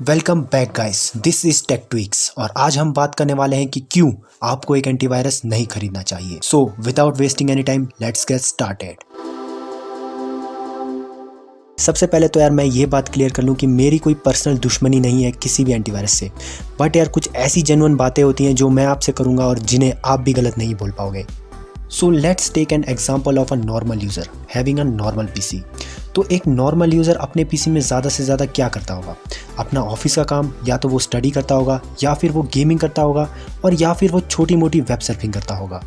Welcome back guys this is Tech Tweaks और आज हम बात करने वाले हैं कि क्यों आपको एक एंटीवायरस नहीं खरीदना चाहिए। So without wasting any time let's get started सबसे पहले तो यार मैं ये बात क्लियर कर लूँ कि मेरी कोई पर्सनल दुश्मनी नहीं है किसी भी एंटीवायरस से। बट यार, कुछ ऐसी जेनुअन बातें होती हैं जो मैं आपसे करूँगा और जिन्हें आप भी गलत नहीं बोल पाओगे। So let's take an example of a normal user having a normal PC तो एक नॉर्मल यूज़र अपने पीसी में ज़्यादा से ज़्यादा क्या करता होगा? अपना ऑफ़िस का काम, या तो वो स्टडी करता होगा, या फिर वो गेमिंग करता होगा, और या फिर वो छोटी मोटी वेब सर्फिंग करता होगा।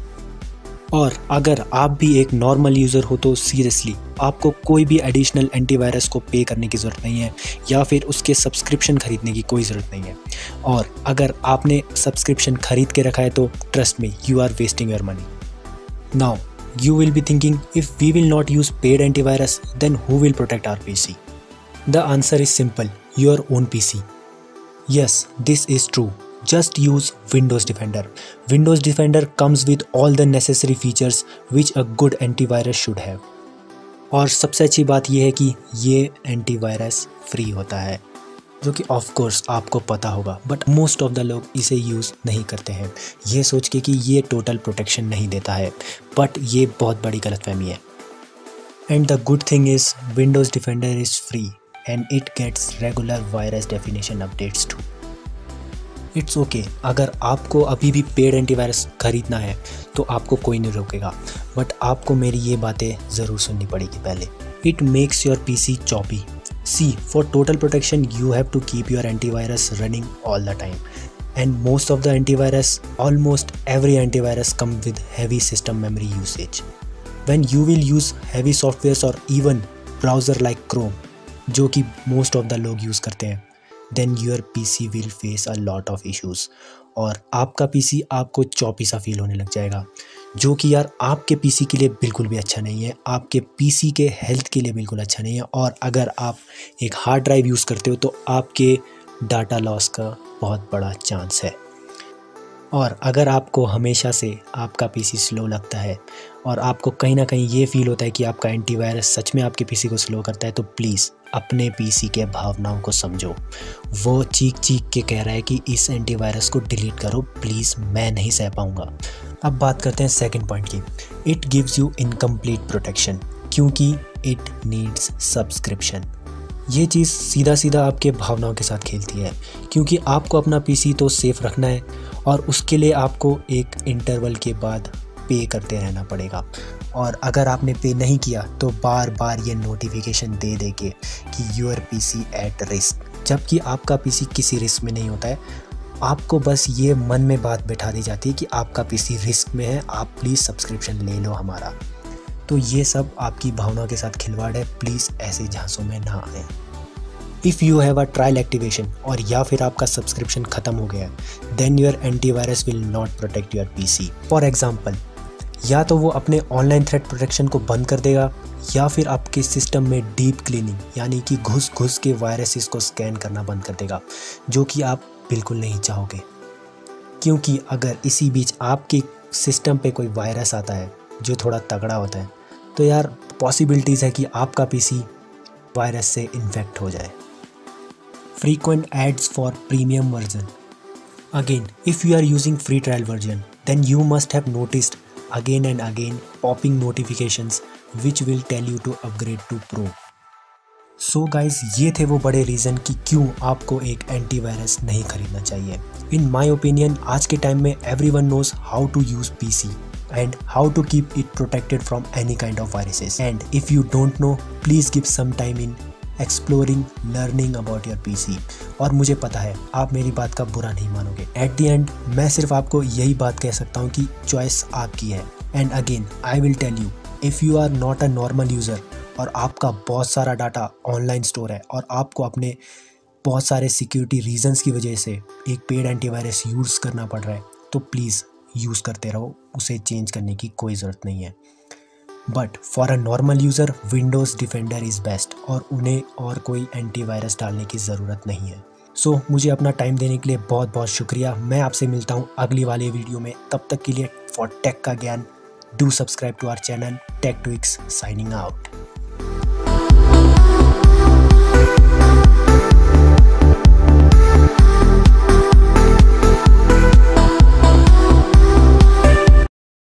और अगर आप भी एक नॉर्मल यूज़र हो तो सीरियसली आपको कोई भी एडिशनल एंटीवायरस को पे करने की ज़रूरत नहीं है, या फिर उसके सब्सक्रिप्शन खरीदने की कोई ज़रूरत नहीं है। और अगर आपने सब्सक्रिप्शन खरीद के रखा है तो ट्रस्ट में you are wasting your money now you will be thinking if we will not use paid antivirus then who will protect our PC? The answer is simple your own PC. Yes, this is true. Just use Windows Defender. Windows Defender comes with all the necessary features which a good antivirus should have. और सबसे अच्छी बात यह है कि ये antivirus free होता है जो कि ऑफ़ कोर्स आपको पता होगा बट मोस्ट ऑफ़ द लोग इसे यूज़ नहीं करते हैं। ये सोच के कि ये टोटल प्रोटेक्शन नहीं देता है बट ये बहुत बड़ी गलतफहमी है। And the good thing is Windows Defender is free and it gets regular virus definition updates to it's okay अगर आपको अभी भी पेड एंटीवायरस खरीदना है तो आपको कोई नहीं रोकेगा। बट आपको मेरी ये बातें ज़रूर सुननी पड़ेगी पहले। It makes your P C choppy See, for total protection, you have to keep your antivirus running all the time. And most of the antivirus, almost every antivirus come with heavy system memory usage. When you will use heavy softwares or even browser like Chrome, जो कि most of the लोग use करते हैं then your PC will face a lot of issues और आपका PC आपको चौपी सा feel होने लग जाएगा जो कि यार आपके पीसी के लिए बिल्कुल भी अच्छा नहीं है, आपके पीसी के हेल्थ के लिए बिल्कुल अच्छा नहीं है और अगर आप एक हार्ड ड्राइव यूज़ करते हो तो आपके डाटा लॉस का बहुत बड़ा चांस है। और अगर आपको हमेशा से आपका पीसी स्लो लगता है और आपको कहीं ना कहीं ये फील होता है कि आपका एंटीवायरस सच में आपके पीसी को स्लो करता है तो प्लीज़ अपने पीसी के भावनाओं को समझो। वो चीख चीख के कह रहा है कि इस एंटीवायरस को डिलीट करो प्लीज़ मैं नहीं सह पाऊँगा। अब बात करते हैं सेकेंड पॉइंट की। It gives you incomplete protection क्योंकि इट नीड्स सब्सक्रिप्शन ये चीज़ सीधा सीधा आपके भावनाओं के साथ खेलती है, क्योंकि आपको अपना पीसी तो सेफ़ रखना है, और उसके लिए आपको एक इंटरवल के बाद पे करते रहना पड़ेगा। और अगर आपने पे नहीं किया तो बार बार ये नोटिफिकेशन दे देंगे के your P C at risk जबकि आपका पीसी किसी रिस्क में नहीं होता है आपको बस ये मन में बात बैठा दी जाती है कि आपका पीसी रिस्क में है, आप प्लीज़ सब्सक्रिप्शन ले लो हमारा। तो ये सब आपकी भावनाओं के साथ खिलवाड़ है प्लीज़ ऐसे झांसों में ना आए। If you have a trial activation और या फिर आपका सब्सक्रिप्शन ख़त्म हो गया then your antivirus will not protect your PC for example या तो वो अपने ऑनलाइन थ्रेड प्रोटेक्शन को बंद कर देगा, या फिर आपके सिस्टम में डीप क्लीनिंग यानी कि घुस घुस के वायरसेस को स्कैन करना बंद कर देगा, जो कि आप बिल्कुल नहीं चाहोगे। क्योंकि अगर इसी बीच आपके सिस्टम पे कोई वायरस आता है, जो थोड़ा तगड़ा होता है तो यार पॉसिबिलिटीज़ है कि आपका पीसी वायरस से इन्फेक्ट हो जाए। Frequent ads for premium version again if you are using free trial version then you must have noticed again and again popping notification which will tell you to upgrade to pro so so guys ये थे वो बड़े reason कि क्यों आपको एक antivirus नहीं खरीदना चाहिए। इन माई ओपिनियन आज के टाइम में everyone knows how to use P C and how to keep it protected from any kind of viruses. And if you don't know, please give some time in exploring learning about your PC और मुझे पता है, आप मेरी बात का बुरा नहीं मानोगे। एट दी एंड मैं सिर्फ़ आपको यही बात कह सकता हूँ कि चॉइस आपकी है। And again I will tell you if you are not a normal user और आपका बहुत सारा डाटा ऑनलाइन स्टोर है और आपको अपने बहुत सारे सिक्योरिटी रीजंस की वजह से एक पेड एंटीवायरस यूज़ करना पड़ रहा है तो प्लीज़ यूज़ करते रहो उसे चेंज करने की कोई ज़रूरत नहीं है। But for a normal user Windows Defender is best और उन्हें और कोई एंटीवायरस डालने की ज़रूरत नहीं है। सो so, मुझे अपना टाइम देने के लिए बहुत बहुत शुक्रिया। मैं आपसे मिलता हूँ अगली वाले वीडियो में। तब तक के लिए फॉर टेक का ज्ञान do subscribe to our channel Tech Tweaks signing out